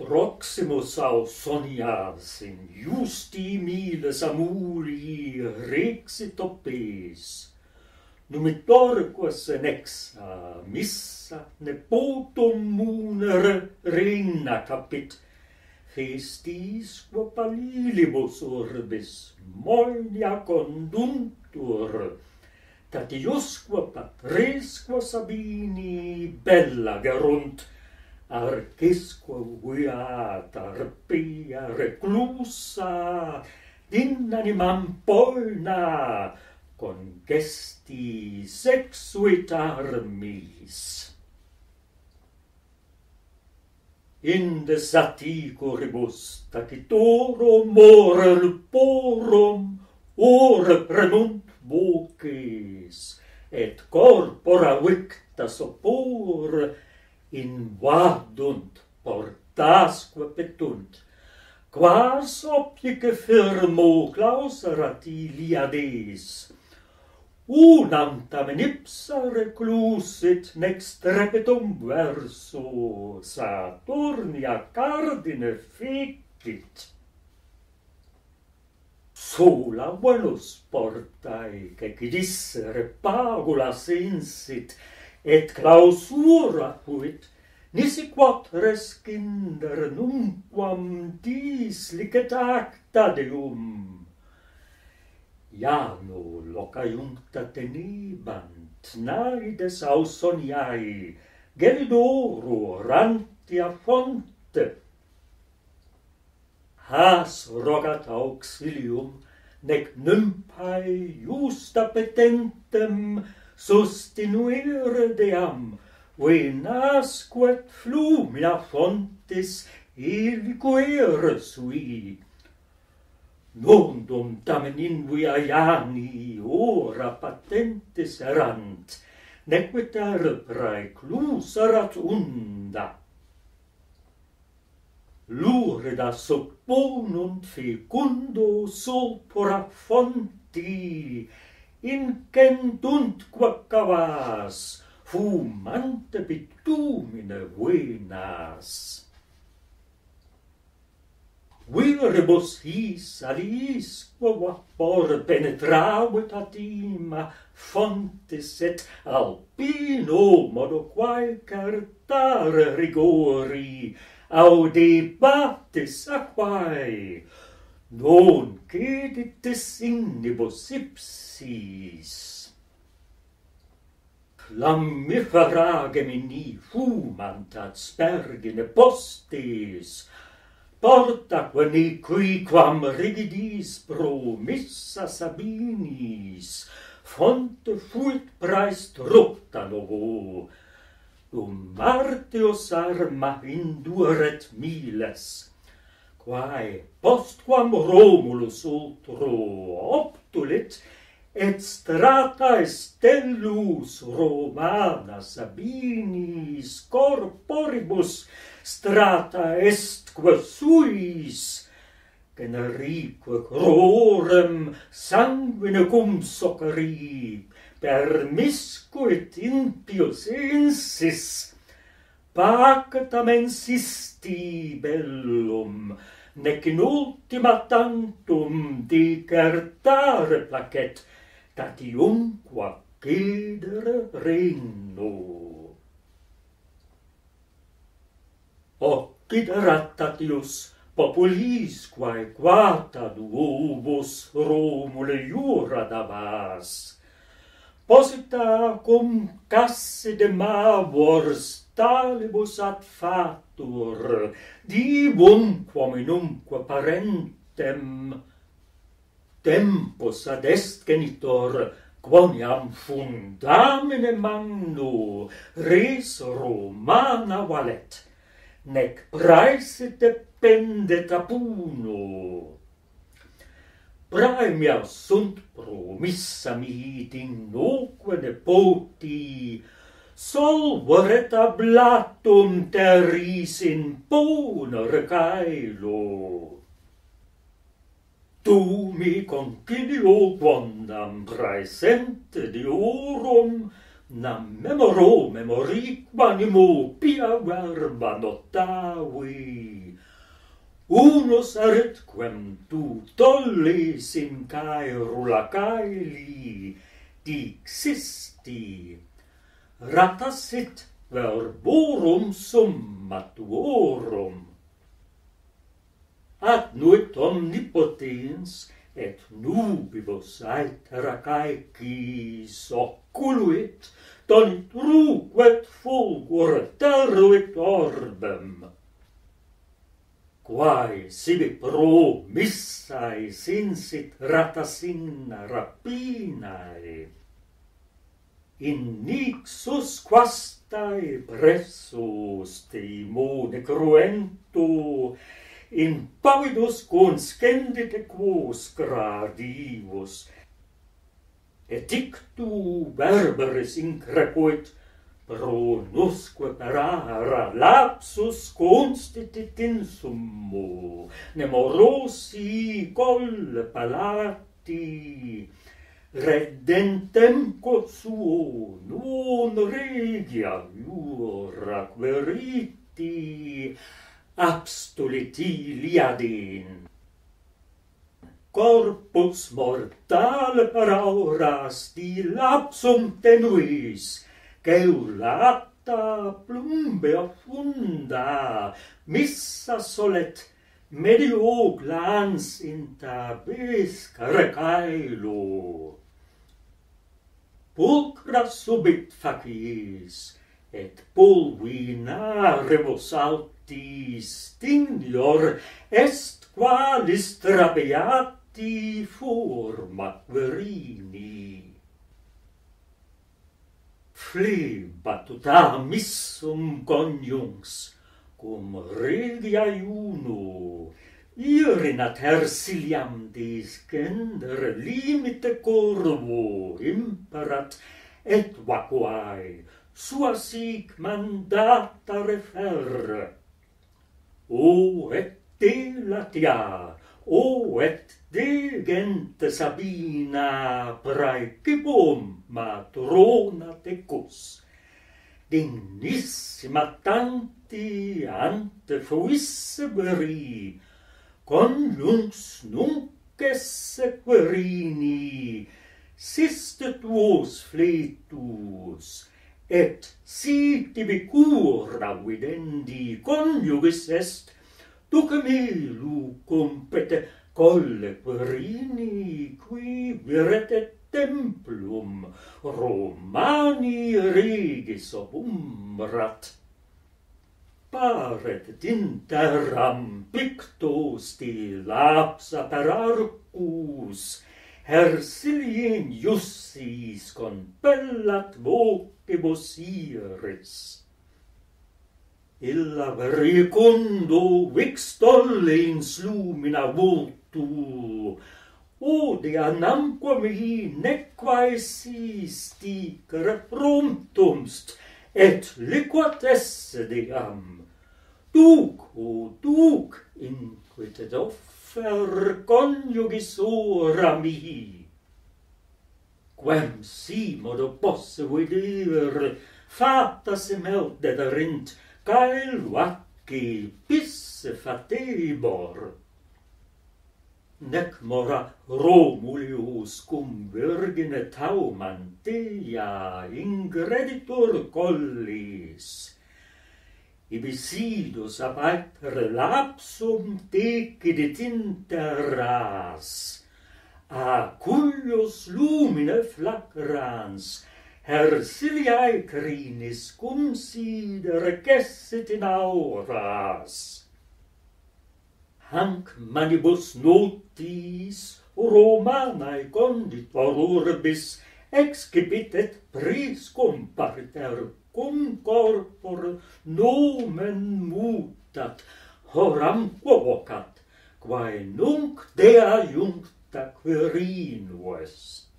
Proximus ausonias in justi miles amuli rexit opes. Numitorquas enexa missa nepotum muner reina capit, festis quo palilibus urbis molia conduntur, tatiusque patrisque Sabini bella gerunt, archesque uiat arpia reclusa dinanimam polna congesti sexuit armis indes aticoribus tacitorum morel porum or renunt voces et corpora victa sopor invadunt, portasque petunt, quas optice firmo clauserati liades. Unam tamen ipsa reclusit next repetum verso Saturnia cardine ficit Sola volus portae, che quidisse repagulas insit, et clausura fuit, nisi quatres rescinder numquam dis licet acta deum. Iano locaiuncta tenibant, naides ausoniae, gelidoro rantia fonte. Has rogat auxilium, nec nympae justa petentem, sostenuire deam, venasquet flumina fontis illiquere sui. Nondum tamen in viaiani ora patentes erant, nequiter praecluserat unda. Lurida sub bonunt fecundo sopora fonti, incentunt quaccavas, fumante bitumine venas. Viribus his aliisque vapor penetravit atima fontes et alpino modo quae cartare rigori audebatis aquae Non cedites innibus ipsis. Flammifera Gemini fumant ad spergine postis, porta quani qui quam rigidis promissa Sabinis, fonte fuit praest rupta novo, dum Martius arma induret miles, quae postquam Romulus ultro optulit, et strata stellus Romana Sabinis corporibus strata estque suis, generique crorem sanguine cum socri, per miscuit impius insis, pactam insisti bellum, nec in ultima tantum dicertare placet, tatiumqua cedere reno. Occid tatius, populis quae quata duobus Romule jura davas, posita cum casse de mavor stalibus ad fatur, divum quam inumque parentem tempus ad est genitor, quoniam fundamine manu res romana valet, nec praesit dependet apuno praemia sunt promissa mihi innoque nepoti, solvoret ablatum terris in ponere caelo. Tu mi concidio quondam praesente diorum, nam memoro memoriquanimo pia verba notavi, Unus aritquem tu tollis in cae rulacaeli dixisti. Ratasit verborum summatuorum. Ad nuit omnipotens et nubibus aetera caecis oculuit, donit ruquet fulgor terruit orbem quae sibi promissae sinsit ratasinna rapinae, in nixus quastae pressus timone cruento, in pavidus conscendite quos gradivus, et ictu berberis increpuit, pronusque per ara lapsus constitit in summo, nemorosi col palati, redentemque suo non regia iura queriti, abstuliti liadin. Corpus mortal per aura stilapsum tenuis, che urlata plumbe affunda missa solet medio glans in tabis carcailo pulcra subit facis et pulvina rebus altis tindior est qualis trabeati forma verini battuta missum conjunx, cum regia iuno, irin ad discender limite corvo imperat, et vacuae sua sic mandata referre. O et te latia, O et de gente Sabina praecipum matrona tecus. Dignissima tanti ante fuisse veri, conjunx nunc esse querini, siste tuos fletus, et si tibi cura videndi coniugis est duc milu compete colle perini qui virete templum. Romani regis ob umbrat. Paret dinteram pictus di lapsa per arcus. Hersilien iussis compellat vocibus iris illa verecondo in lumina vultu, ode anamque hi nequae sisti repromptumst, et liquat esse deam. Duc, o duc, inquitet offer coniugis ora mihi. Quem si modo posse vidir, fata se melde darint, Caeluacci pisse fatebor. Nec mora Romulius cum virgine taumantia ingreditur collis. ibisidus ab altere lapsum decidit inter ras. Acullos lumine flagrans, Hersiliae crinis cum si recessit in auras. Hanc manibus notis Romanae conditor urbis excipit et priscum parter cum corpor nomen mutat, horam quovocat quae nunc dea iuncta quirinus est.